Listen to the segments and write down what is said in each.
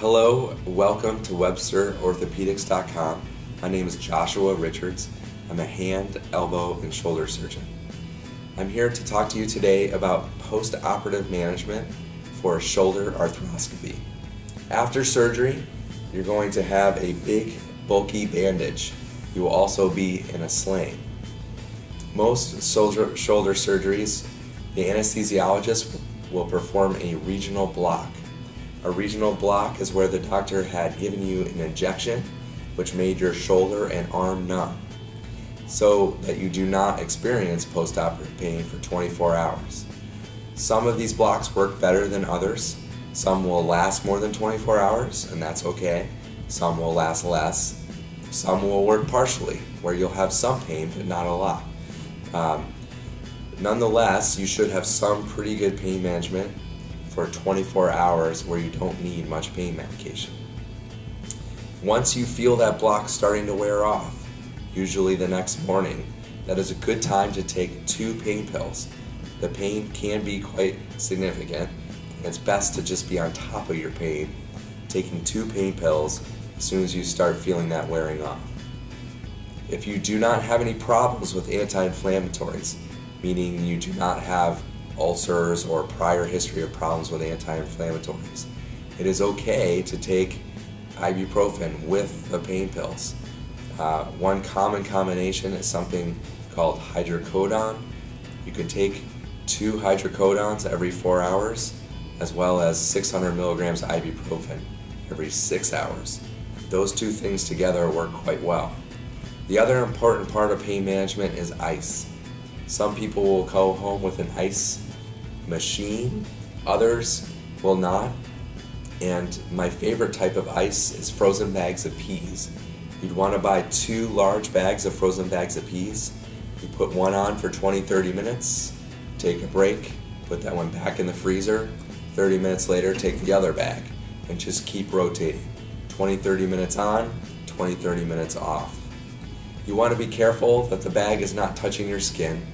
Hello, welcome to WebsterOrthopedics.com. My name is Joshua Richards. I'm a hand, elbow, and shoulder surgeon. I'm here to talk to you today about post-operative management for shoulder arthroscopy. After surgery, you're going to have a big, bulky bandage. You will also be in a sling. Most shoulder, shoulder surgeries, the anesthesiologist will perform a regional block. A regional block is where the doctor had given you an injection which made your shoulder and arm numb so that you do not experience postoperative pain for 24 hours. Some of these blocks work better than others. Some will last more than 24 hours, and that's okay. Some will last less. Some will work partially, where you'll have some pain, but not a lot. Um, nonetheless, you should have some pretty good pain management for 24 hours where you don't need much pain medication. Once you feel that block starting to wear off, usually the next morning, that is a good time to take two pain pills. The pain can be quite significant. And it's best to just be on top of your pain, taking two pain pills as soon as you start feeling that wearing off. If you do not have any problems with anti-inflammatories, meaning you do not have ulcers or prior history of problems with anti-inflammatories, it is okay to take ibuprofen with the pain pills. Uh, one common combination is something called hydrocodone. You can take two hydrocodones every four hours, as well as 600 milligrams ibuprofen every six hours. Those two things together work quite well. The other important part of pain management is ice. Some people will go home with an ice machine, others will not. And my favorite type of ice is frozen bags of peas. You'd want to buy two large bags of frozen bags of peas. You put one on for 20 30 minutes, take a break, put that one back in the freezer. 30 minutes later, take the other bag and just keep rotating. 20 30 minutes on, 20 30 minutes off. You want to be careful that the bag is not touching your skin.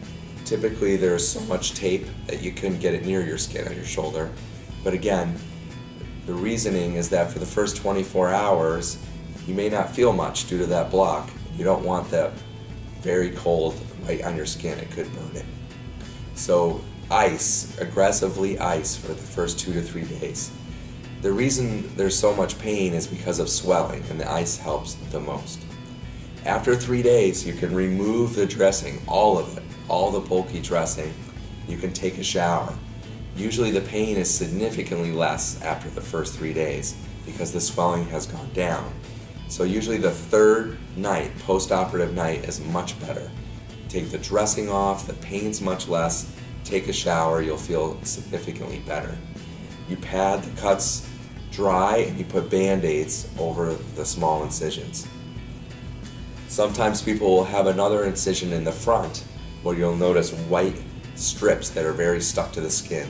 Typically there's so much tape that you couldn't get it near your skin on your shoulder. But again, the reasoning is that for the first 24 hours, you may not feel much due to that block. You don't want that very cold right on your skin, it could burn it. So ice, aggressively ice for the first two to three days. The reason there's so much pain is because of swelling and the ice helps the most. After three days, you can remove the dressing, all of it, all the bulky dressing. You can take a shower. Usually the pain is significantly less after the first three days because the swelling has gone down. So usually the third night, post-operative night, is much better. Take the dressing off, the pain's much less, take a shower, you'll feel significantly better. You pad the cuts dry and you put band-aids over the small incisions. Sometimes people will have another incision in the front where you'll notice white strips that are very stuck to the skin.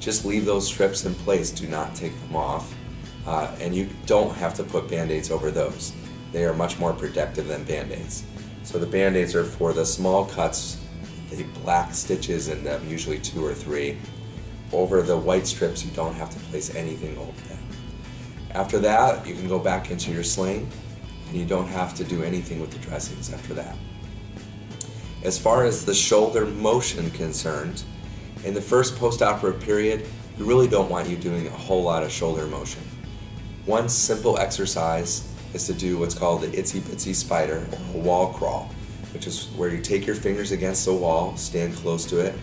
Just leave those strips in place, do not take them off. Uh, and you don't have to put band-aids over those. They are much more protective than band-aids. So the band-aids are for the small cuts, the black stitches in them, usually two or three. Over the white strips, you don't have to place anything over them. After that, you can go back into your sling and you don't have to do anything with the dressings after that. As far as the shoulder motion concerned, in the first post-operative period, we really don't want you doing a whole lot of shoulder motion. One simple exercise is to do what's called the itsy bitsy spider or a wall crawl, which is where you take your fingers against the wall, stand close to it,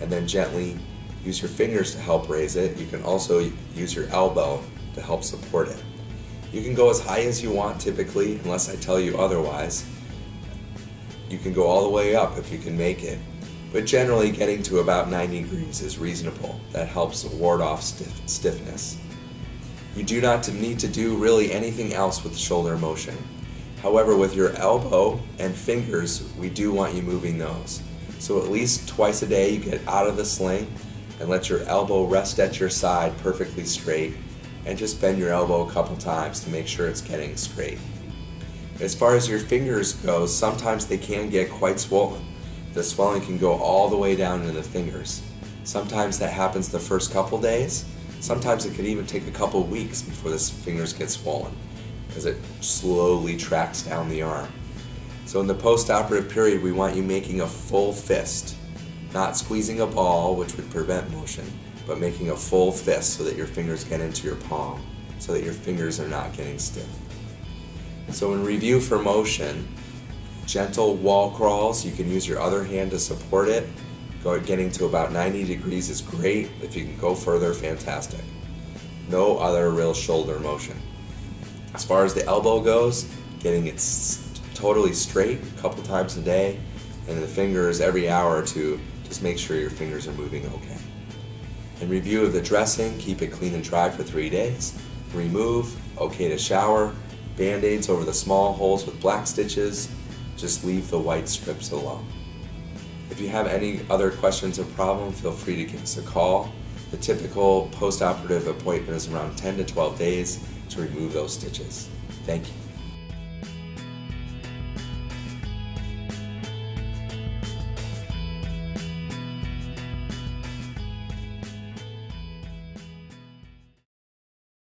and then gently use your fingers to help raise it. You can also use your elbow to help support it. You can go as high as you want typically, unless I tell you otherwise. You can go all the way up if you can make it. But generally getting to about 90 degrees is reasonable. That helps ward off stiff, stiffness. You do not need to do really anything else with shoulder motion. However, with your elbow and fingers, we do want you moving those. So at least twice a day you get out of the sling and let your elbow rest at your side perfectly straight and just bend your elbow a couple times to make sure it's getting straight. As far as your fingers go, sometimes they can get quite swollen. The swelling can go all the way down into the fingers. Sometimes that happens the first couple days, Sometimes it could even take a couple weeks before the fingers get swollen because it slowly tracks down the arm. So in the post-operative period, we want you making a full fist, not squeezing a ball, which would prevent motion, but making a full fist so that your fingers get into your palm, so that your fingers are not getting stiff. So in review for motion, gentle wall crawls, you can use your other hand to support it. Go, getting to about 90 degrees is great. If you can go further, fantastic. No other real shoulder motion. As far as the elbow goes, getting it totally straight a couple times a day, and the fingers every hour or two, just make sure your fingers are moving okay. In review of the dressing, keep it clean and dry for three days. Remove, okay to shower, band-aids over the small holes with black stitches, just leave the white strips alone. If you have any other questions or problems, feel free to give us a call. The typical post-operative appointment is around 10 to 12 days to remove those stitches. Thank you.